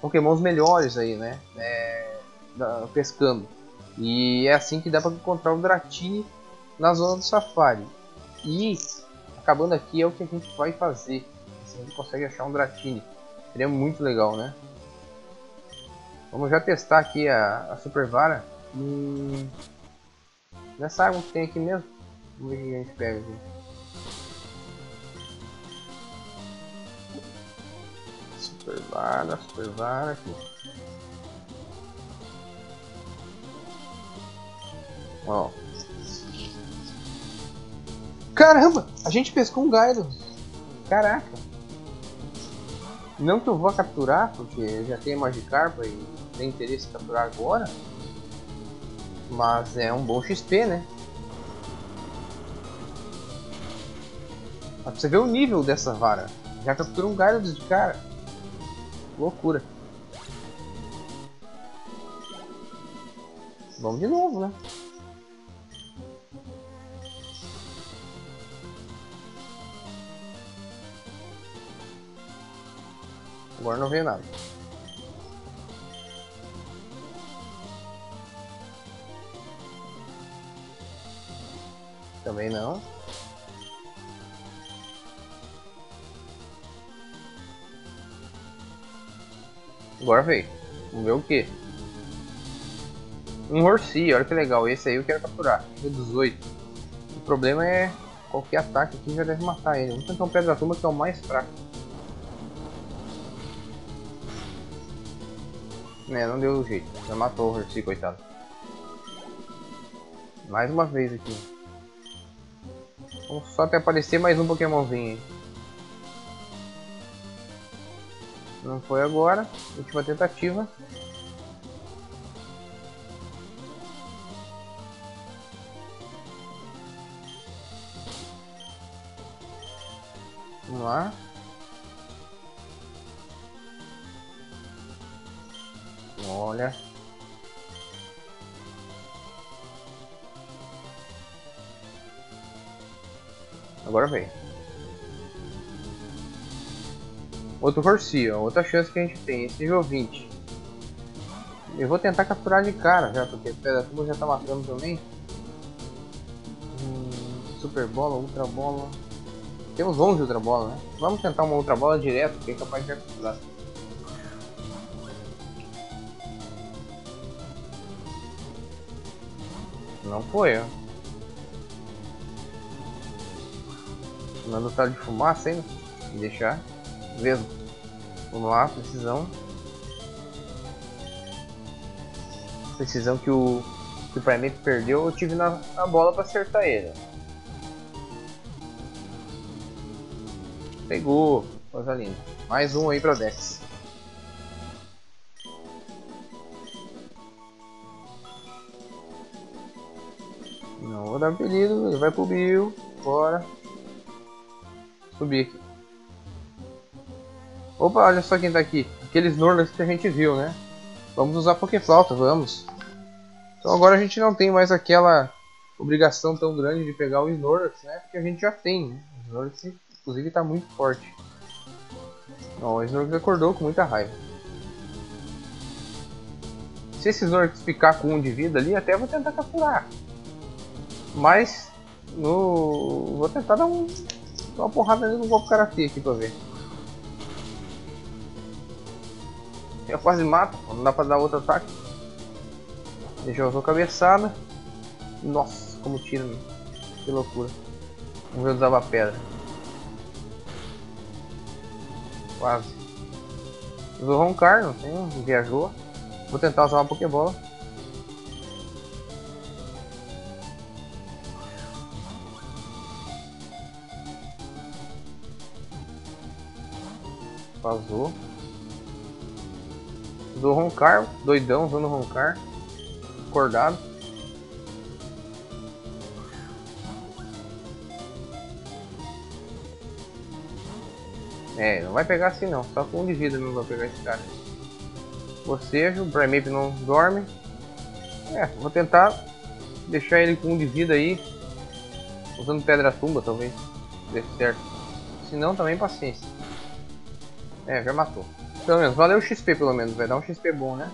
pokémons melhores aí, né? É, pescando. E é assim que dá para encontrar o Dratini na zona do Safari. E acabando aqui é o que a gente vai fazer. Gente consegue achar um Dratini. Seria muito legal, né? Vamos já testar aqui a, a Super Vara. Hum, nessa água que tem aqui mesmo. Vamos ver o que a gente pega aqui. Super vara, super vara aqui. Ó. Caramba! A gente pescou um Gyarados. Caraca! Não que eu vou capturar, porque já tem Magikarp e tem interesse em capturar agora. Mas é um bom XP, né? Pra você ver o nível dessa vara. Já capturou um Gyarados de cara. Loucura. Vamos de novo, né? Agora não veio nada. Também não. Agora veio. Vamos ver o que. Um Horsi, olha que legal. Esse aí eu quero capturar. Nível 18. O problema é qualquer ataque aqui já deve matar ele. Vamos tentar um Pedra Tumba que é o mais fraco. É, não deu jeito. Já matou o Horsi, coitado. Mais uma vez aqui. Vamos só até aparecer mais um Pokémonzinho. Não foi agora. Última tentativa. Vamos lá. Olha. Agora vem. Outro ó, outra chance que a gente tem, esse nível 20. Eu vou tentar capturar de cara já, porque Pedra Tuba já tá matando também. Hum, super Bola, Ultra Bola. Temos 11 Ultra Bola, né? Vamos tentar uma Ultra Bola direto, que é capaz de capturar. Não foi. Manda o de fumaça ainda. E deixar mesmo. Vamos lá, precisão. Precisão que o, que o Primate perdeu, eu tive na, na bola para acertar ele. Pegou, coisa linda. Mais um aí para Dex. Não vou dar apelido, ele vai pro Bill. Bora. Subir aqui. Opa, olha só quem tá aqui. Aqueles Snorlax que a gente viu, né? Vamos usar Pokéflauta, vamos. Então agora a gente não tem mais aquela obrigação tão grande de pegar o Snorlax, né? Porque a gente já tem? O Snorlax, inclusive, tá muito forte. Ó, o Snorlax acordou com muita raiva. Se esse Snorlax ficar com um de vida ali, até vou tentar capturar. Mas no... Vou tentar dar, um... uma porrada no golpe karatê aqui pra ver. Eu quase mato, não dá pra dar outro ataque. Ele já usou cabeçada. Nossa, como tira, -me. que loucura. Vamos ver usava a pedra. Quase. Usou roncar, não tem, viajou. Vou tentar usar uma Pokébola. Vazou. Usou roncar, doidão usando roncar. Acordado. É, não vai pegar assim não, só com um de vida não vai pegar esse cara. Bocejo, o Primeape não dorme. É, vou tentar deixar ele com um de vida aí. Usando pedra tumba talvez. Dê certo. Se não também paciência. É, já matou. Pelo menos, valeu o XP pelo menos, vai dar um XP bom, né?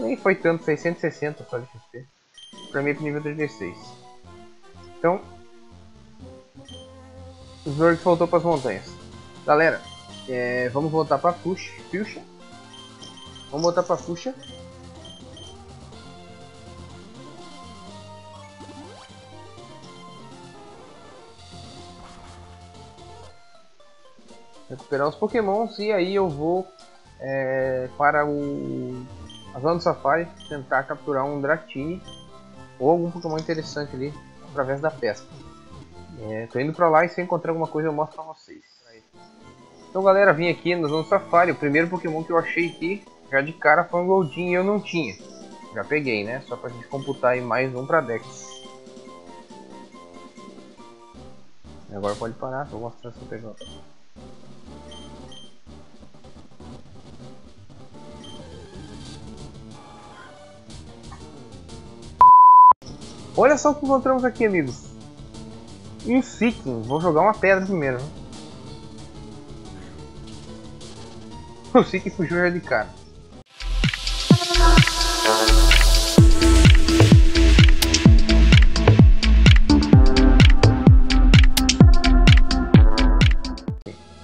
Nem foi tanto, 660 só de XP. Pra mim é nível 36. Então, o Zord voltou para as montanhas. Galera, é, vamos voltar para Fuchsia. Fuchsia. Vamos voltar para Fuchsia. Recuperar os pokémons e aí eu vou é, para o a zona do safari tentar capturar um Dratini ou algum pokémon interessante ali através da pesca. É, tô indo para lá e se encontrar alguma coisa eu mostro para vocês. Então galera, vim aqui na zona do safari, o primeiro pokémon que eu achei aqui já de cara foi um Goldin e eu não tinha. Já peguei, né? Só pra gente computar aí mais um para Dex. Agora pode parar, vou mostrar se eu pegar. Olha só o que encontramos aqui, amigos. Um Seeking. Vou jogar uma pedra primeiro. Né? O Seeking fugiu já de cara.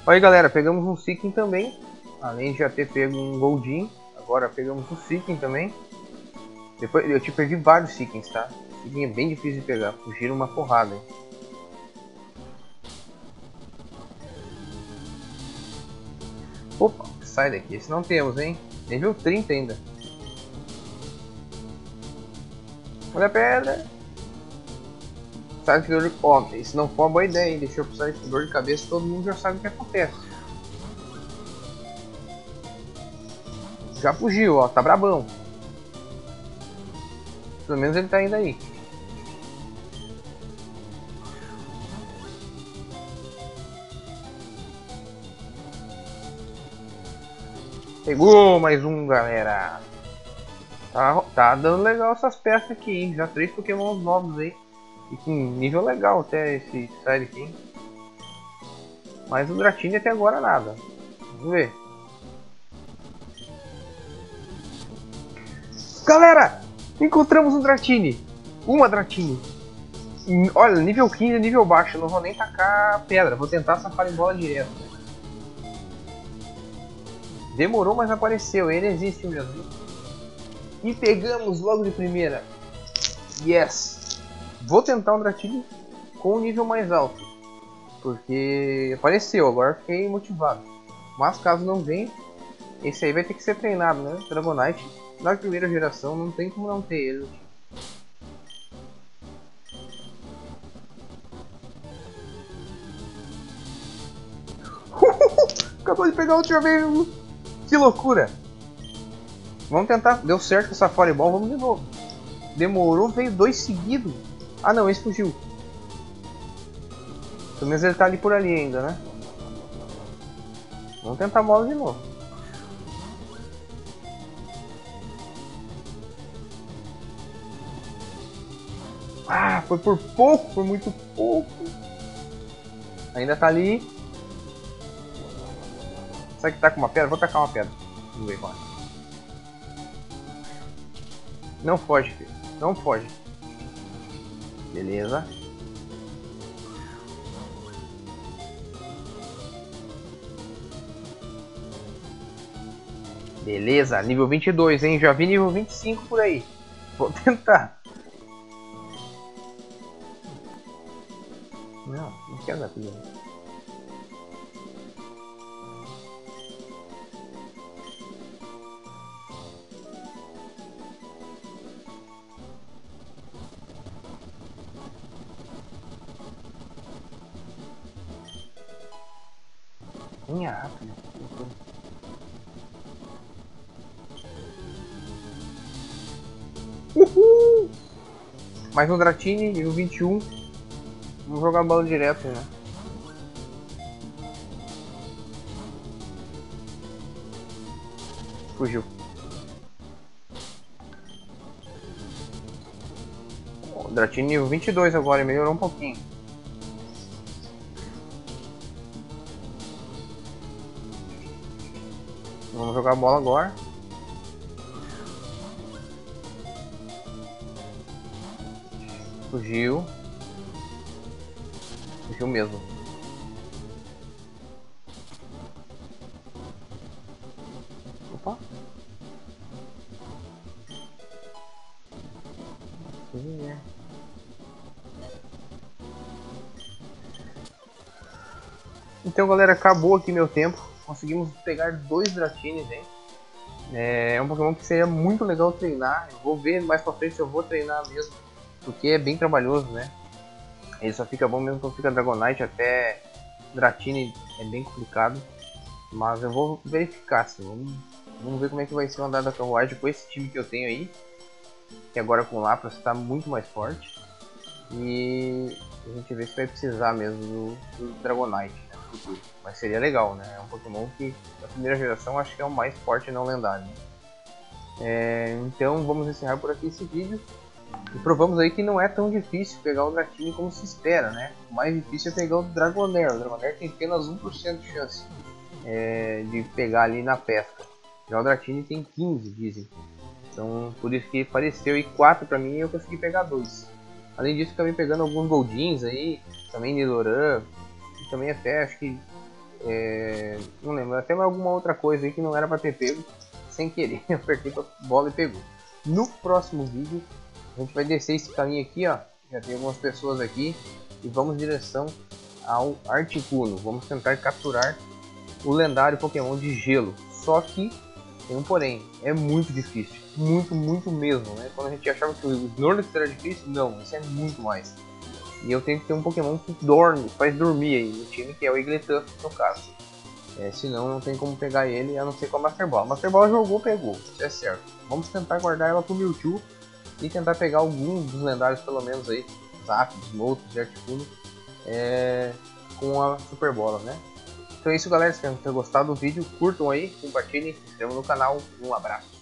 Olha aí galera, pegamos um Seeking também. Além de já ter pego um Goldin, agora pegamos um Seeking também. Depois eu te perdi vários Seekings, tá? É bem difícil de pegar, fugiram uma porrada. Opa, sai daqui, esse não temos, hein? Nível 30 ainda. Olha a pedra. Sabe de... Ó, oh, isso não foi uma boa ideia, hein? Deixou pro site dor de cabeça, todo mundo já sabe o que acontece. Já fugiu, ó, tá brabão. Pelo menos ele tá indo aí. Pegou mais um, galera. Tá, tá dando legal essas peças aqui, hein? Já três pokémons novos aí. E com nível legal até esse side aqui, hein? Mas o Dratini até agora nada. Vamos ver. Galera! Encontramos um Dratini! Uma Dratini! Olha, nível 15 nível baixo. não vou nem tacar pedra. Vou tentar safar em bola direto. Demorou, mas apareceu. Ele existe mesmo. E pegamos logo de primeira. Yes! Vou tentar um Dratini com um nível mais alto. Porque apareceu, agora fiquei motivado. Mas caso não venha, esse aí vai ter que ser treinado, né? Dragonite, na primeira geração, não tem como não ter ele. Acabou de pegar o vez. Que loucura! Vamos tentar. Deu certo essa Fireball, vamos de novo. Demorou, veio dois seguidos. Ah não, esse fugiu. Pelo menos ele tá ali por ali ainda, né? Vamos tentar a bola de novo. Ah, foi por pouco, foi muito pouco. Ainda tá ali. Será que tá com uma pedra? Vou tacar uma pedra no Leroy. Não foge, filho. Não foge. Beleza. Beleza, nível 22, hein? Já vi nível 25 por aí. Vou tentar. Não, não quero dar pilha. Mais um Dratini, nível 21. Vamos jogar bola direto, né? Fugiu. O Dratini nível 22 agora, melhorou um pouquinho. Vamos jogar bola agora. Fugiu. Fugiu mesmo. Opa. É. Então galera, acabou aqui meu tempo. Conseguimos pegar dois Dratines, hein? É um Pokémon que seria muito legal treinar. Eu vou ver mais pra frente se eu vou treinar mesmo porque é bem trabalhoso, né? Ele só fica bom mesmo quando fica Dragonite, até Dratini é bem complicado. Mas eu vou verificar, assim, vamos, vamos ver como é que vai ser o andar da carruagem com esse time que eu tenho aí. Que agora com o Lapras está muito mais forte. E a gente vê se vai precisar mesmo do, do Dragonite né, no futuro. Mas seria legal, né? É um Pokémon que da primeira geração acho que é o mais forte não lendário. Né? É, então vamos encerrar por aqui esse vídeo. E provamos aí que não é tão difícil pegar o Dratini como se espera, né? O mais difícil é pegar o Dragonair. O Dragonair tem apenas 1% de chance é, de pegar ali na pesca. Já o Dratini tem 15, dizem. Então, por isso que pareceu e 4 pra mim eu consegui pegar 2. Além disso, também pegando alguns Goldins aí, também Nidoran, e também até acho que. É, não lembro, até alguma outra coisa aí que não era pra ter pego, sem querer, apertei a bola e pegou. No próximo vídeo a gente vai descer esse caminho aqui, ó. Já tem algumas pessoas aqui. E vamos em direção ao Articuno. Vamos tentar capturar o lendário Pokémon de gelo. Só que tem um porém, é muito difícil. Muito, muito mesmo, né? Quando a gente achava que o Snorlax era difícil, não, isso é muito mais. E eu tenho que ter um Pokémon que dorme, faz dormir aí no time, que é o Igglytuff no caso. É, senão não tem como pegar ele, a não ser com a Master Ball. A Master Ball jogou, pegou, isso é certo. Vamos tentar guardar ela pro Mewtwo e tentar pegar alguns dos lendários, pelo menos aí, Zapdos, Moltres e Articuno, é, com a Super Bola, né? Então é isso galera, espero ter gostado do vídeo, curtam aí, compartilhem, se inscrevam no canal, um abraço.